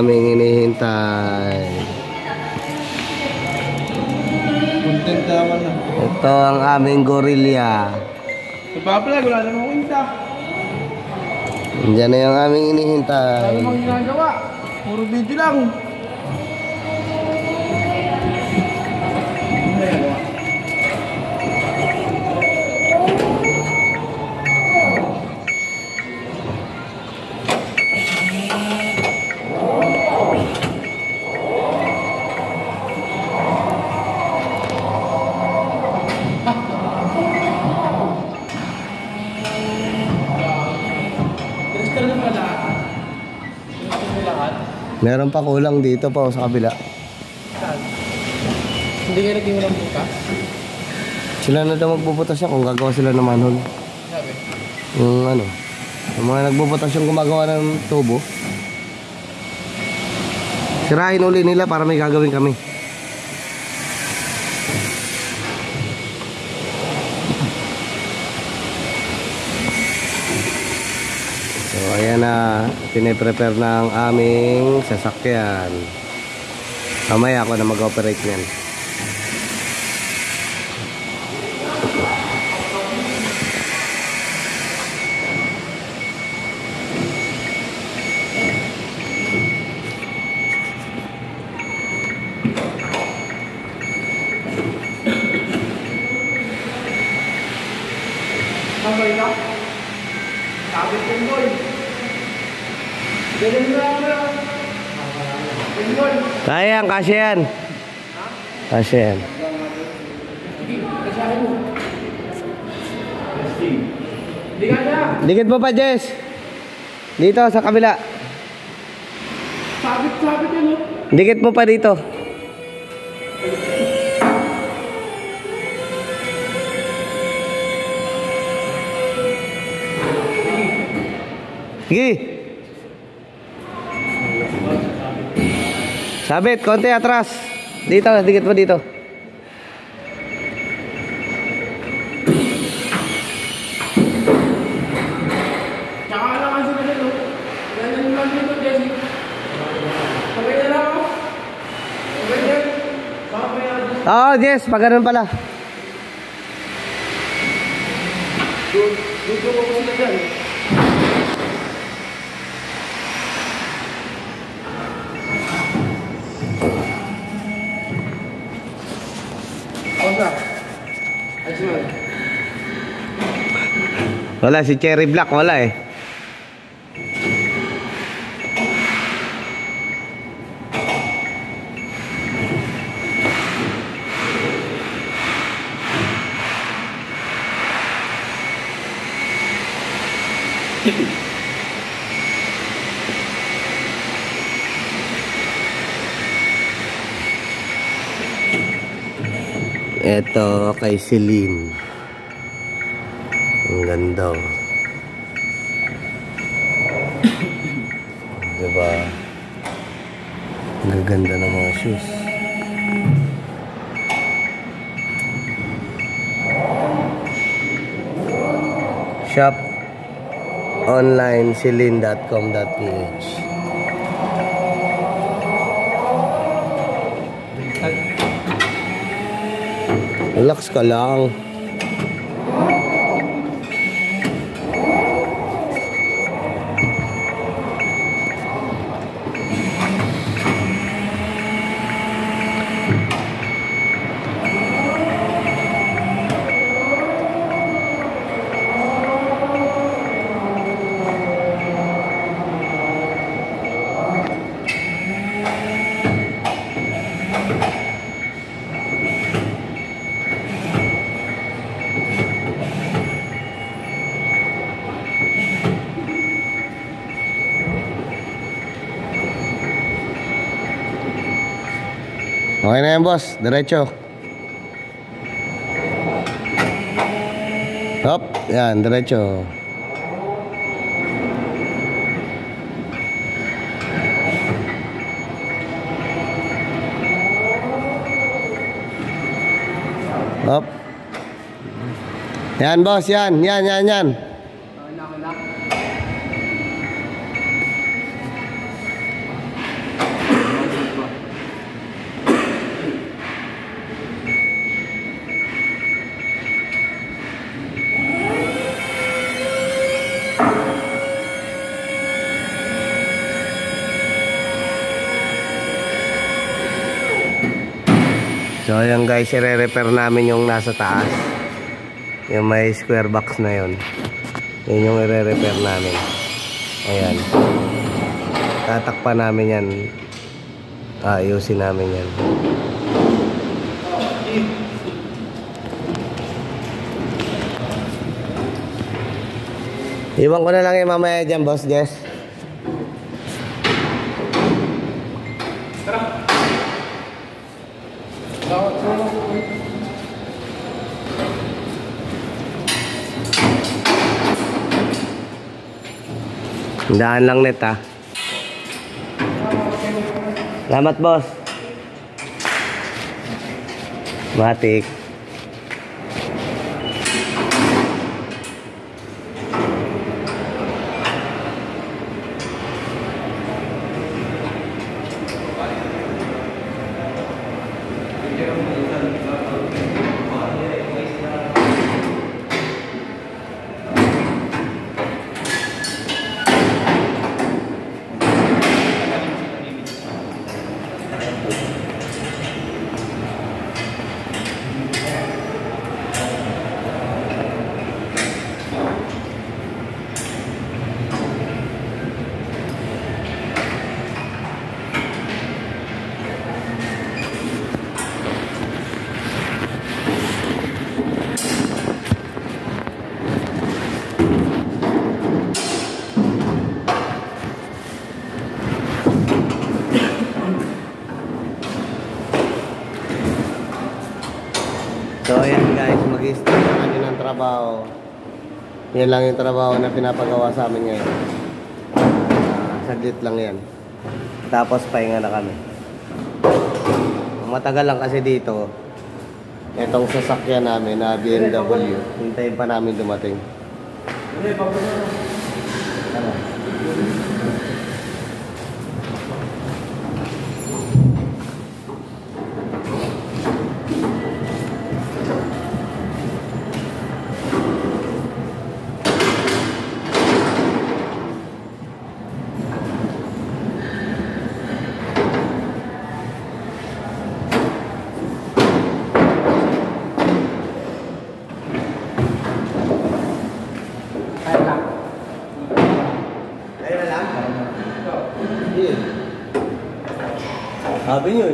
aming inihintay. Na. Ito ang aming gorilya. Ipapalag, wala namang kwenta. Diyan na yung aming inihintay. namang ginagawa. Puro video lang. Meron pa kulang dito pa sa kabila. Hindi kayo naging walang buka? Sila na daw magbubutas yan kung gagawa sila ng manhole. Sabi. Yung ano, yung mga nagbubutas yung gumagawa ng tubo. Sirahin uli nila para may gagawin kami. Ayan na, piniprepare na ang aming sasakyan. Mamaya ako na mag-operate niyan. Sabay ka? Sabi ko boy. Ganun na ako na. Ganun. Kaya yan, kasya yan. Kasya yan. Sige. Dikit mo pa, Jess. Dito, sa kabila. Sabit-sabit oh. Dikit mo pa dito. Sige. Sabit, konti atras. Dito, dikit mo dito. Kasi na na na. Na. Oo, oh, Jess, pag ganun pala. Dito ko sila dyan. Wala, si Cherry Black, wala eh. Ito kay Celine. Ang ganda oh. diba? Ang gaganda ng mga shoes. Shop online celine.com.ph Relax ka lang. Okay na yan, boss. Diretso. Hop. Yan, diretso. Yan, boss. Yan. Yan, yan, yan. Ayan guys, i-repair namin yung nasa taas. Yung may square box na yon. Yun yung i-repair namin. Ayan. Tatakpan namin yan. Ayusin namin yan. Iwan ko na lang yung mamaya dyan, boss Jess. Daan lang net ha. Salamat boss. Matik. Trabaho. Yan lang yung trabaho na pinapagawa sa amin ngayon. Ah, saglit lang yan. Tapos pahinga na kami. Matagal lang kasi dito. Itong sasakyan namin na BMW. Hintayin pa namin dumating. Ano?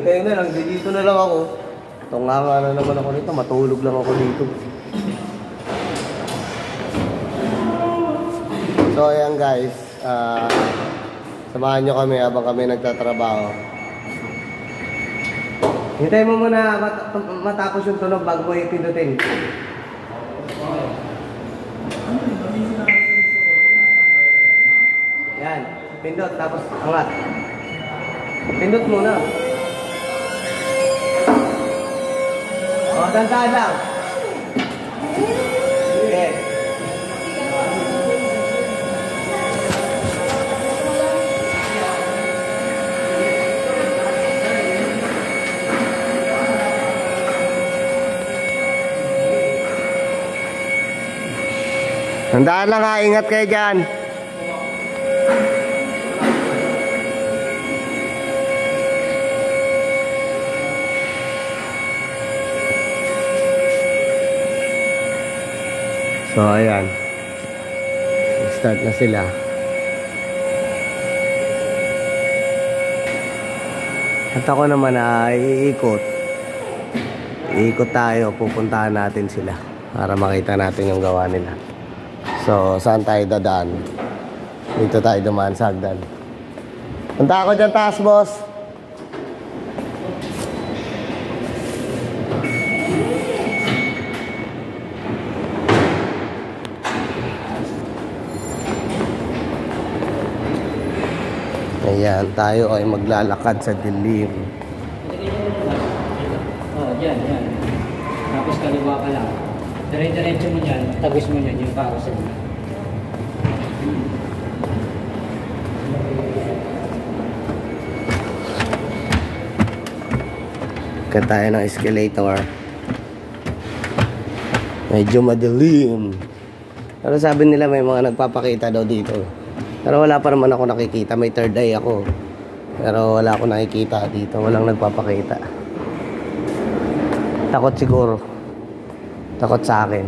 Eh, kayo na lang, dito na lang ako. Tunga nga na naman ako dito, matulog lang ako dito. So ayan guys, ah samahan nyo kami habang kami nagtatrabaho. Hintay mo muna mat- matapos yung tunog bago mo ipindutin. Yan, pindot tapos angat. Pindot muna. O, dantaan lang. Sige. Tandaan lang ha, ingat kayo dyan. So, ayan. Start na sila. At ako naman ay iikot. Iikot tayo, pupuntahan natin sila para makita natin yung gawa nila. So, saan tayo dadaan? Dito tayo dumaan sa hagdan. Punta ako dyan taas, boss. Ayan, tayo ay maglalakad sa dilim. Oh, yan, yan. Tapos kaliwa ka lang. Dire-diretso mo yan, tagos mo yan yung carousel. Kaya tayo ng escalator. Medyo madilim. Pero sabi nila may mga nagpapakita daw dito. Pero wala pa naman ako nakikita. May third eye ako. Pero wala ako nakikita dito. Walang nagpapakita. Takot siguro. Takot sa akin.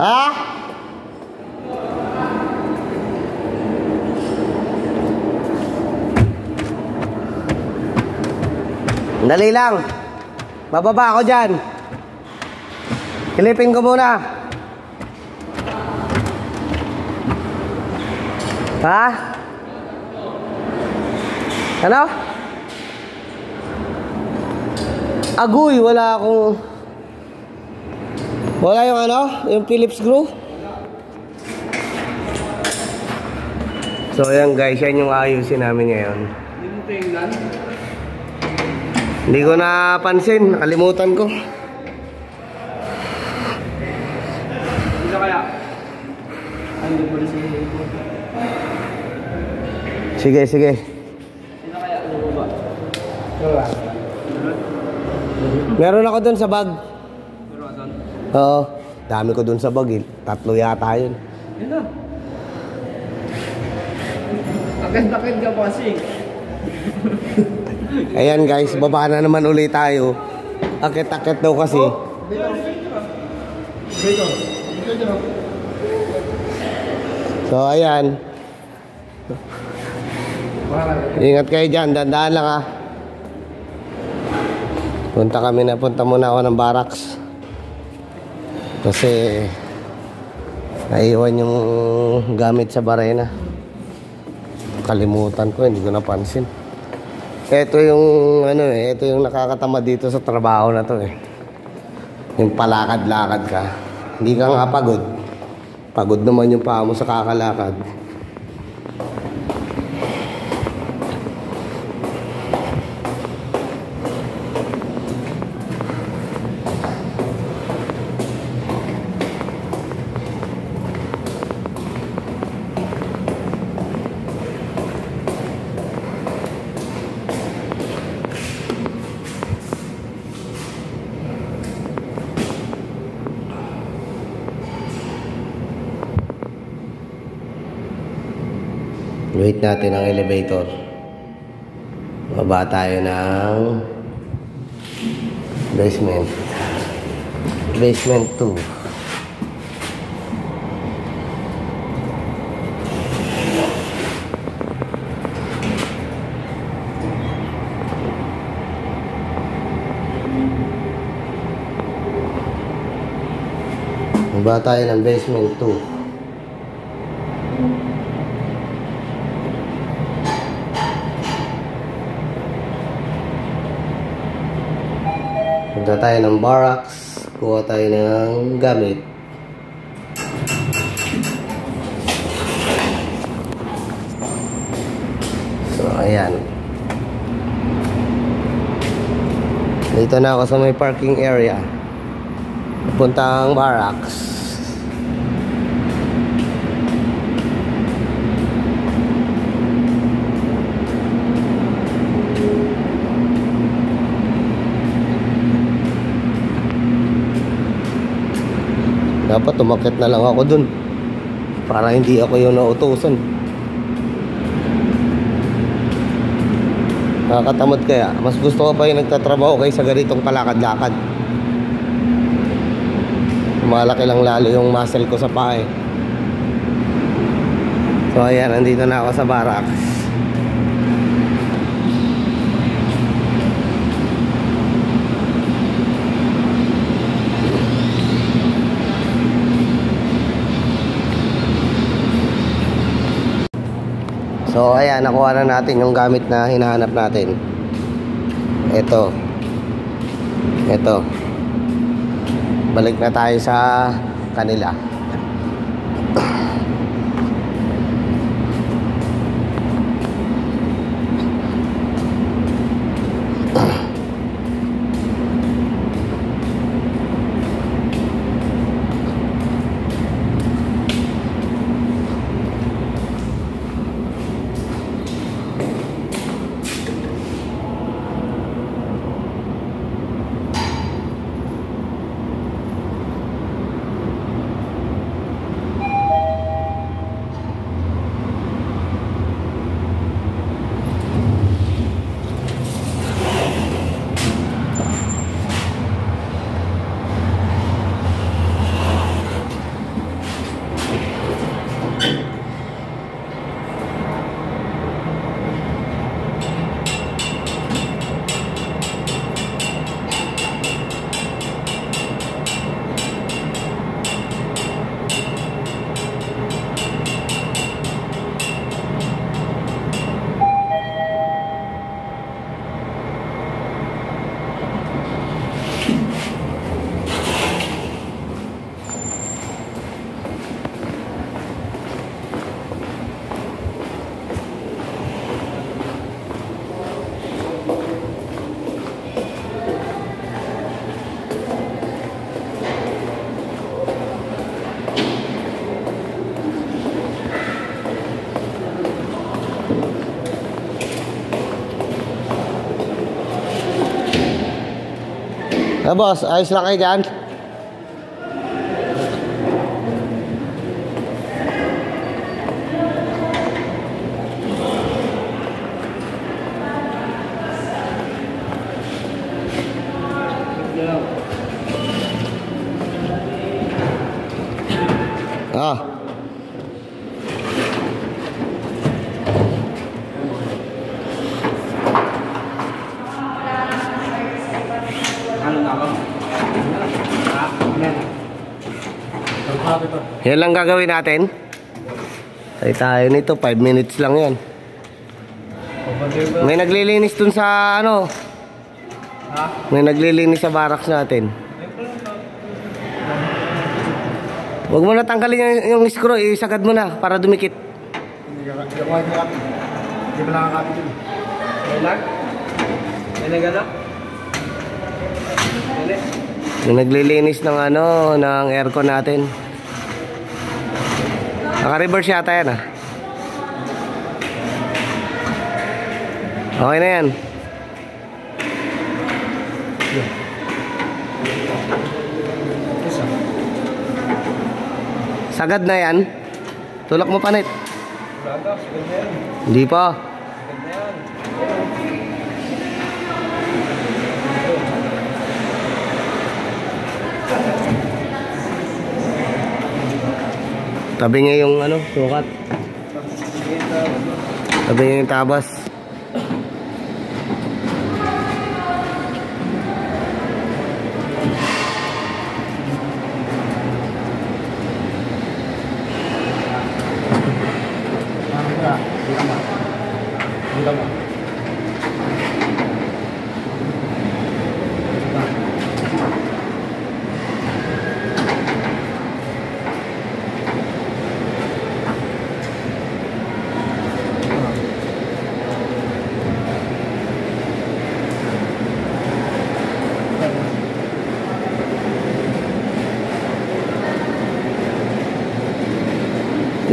Ha? Dali lang. Bababa ako dyan. Kilipin ko muna. Ha? Ano? Agoy, wala akong... Wala yung ano? Yung Phillips screw? So ayan guys, yan yung ayusin namin ngayon. Hindi mo tingnan. Hindi ko napansin, nakalimutan ko. Hindi kaya. Ay, hindi si Sige, sige. Sino kaya? Ano ba? Meron ako dun sa bag. Pero asan? Oo. Dami ko dun sa bag eh. Tatlo yata yun. Yun na. Takit-takit ka pa kasi. Ayan guys, baba na naman ulit tayo. Akit-akit daw kasi. So ayan. Ingat kayo dyan, dandaan lang ah. Punta kami na, punta muna ako ng barracks. Kasi naiwan yung gamit sa barena. Kalimutan ko, hindi ko napansin. Ito yung ano eh, ito yung nakakatama dito sa trabaho na to eh. Yung palakad-lakad ka. Hindi ka nga pagod. Pagod naman yung paa mo sa kakalakad. Wait natin ang elevator. Baba tayo ng basement. Basement 2. Baba tayo ng basement 2. Punta tayo ng barracks. Kuha tayo ng gamit. So, ayan. Dito na ako sa may parking area. Punta ang barracks. Dapat umakit na lang ako dun. Para hindi ako yung nautusan. Nakakatamad kaya. Mas gusto ko pa yung nagtatrabaho kaysa ganitong palakad-lakad. Malaki lang lalo yung muscle ko sa paa eh. So ayan, nandito na ako sa barracks. So ayan, nakuha na natin yung gamit na hinahanap natin. Ito. Ito. Balik na tayo sa kanila. Boss, ayos lang kayo dyan? Yan lang gagawin natin. Tayo tayo nito, 5 minutes lang yan. May naglilinis dun sa ano, Ha? may naglilinis sa barracks natin. Huwag mo na tanggalin yung, yung screw, isagad mo na para dumikit. Hindi ka hindi ako nakakapit. Yun. May lag? May? Dali. Yung naglilinis ng ano, ng aircon natin. Naka-reverse yata yan ah. Okay na yan. Sagad na yan. Tulak mo panit. Hindi pa. Tabi niya yung ano, sukat. Tabi niya yung tabas.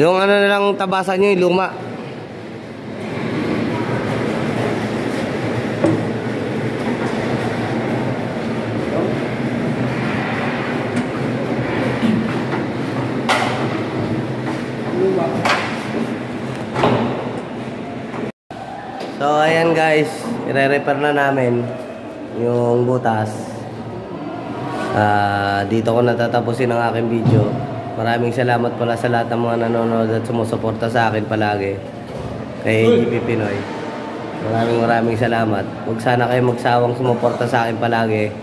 Yung ano na lang tabasan niyo, yung luma. So ayan guys, ire-repair na namin yung butas. Ah, dito ko natatapusin ang aking video. Maraming salamat pala sa lahat ng mga nanonood at sumusuporta sa akin palagi. Kay AGP Pinoy. Maraming maraming salamat. Huwag sana kayo magsawang sumuporta sa akin palagi.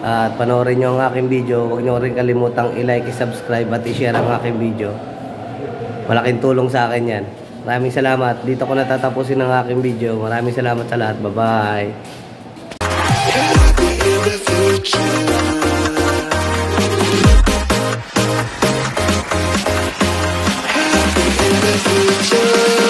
At panoorin nyo ang aking video. Huwag nyo rin kalimutang i-like, i-subscribe at i-share ang aking video. Malaking tulong sa akin yan. Maraming salamat. Dito ko natatapusin ang aking video. Maraming salamat sa lahat. Bye-bye. Future.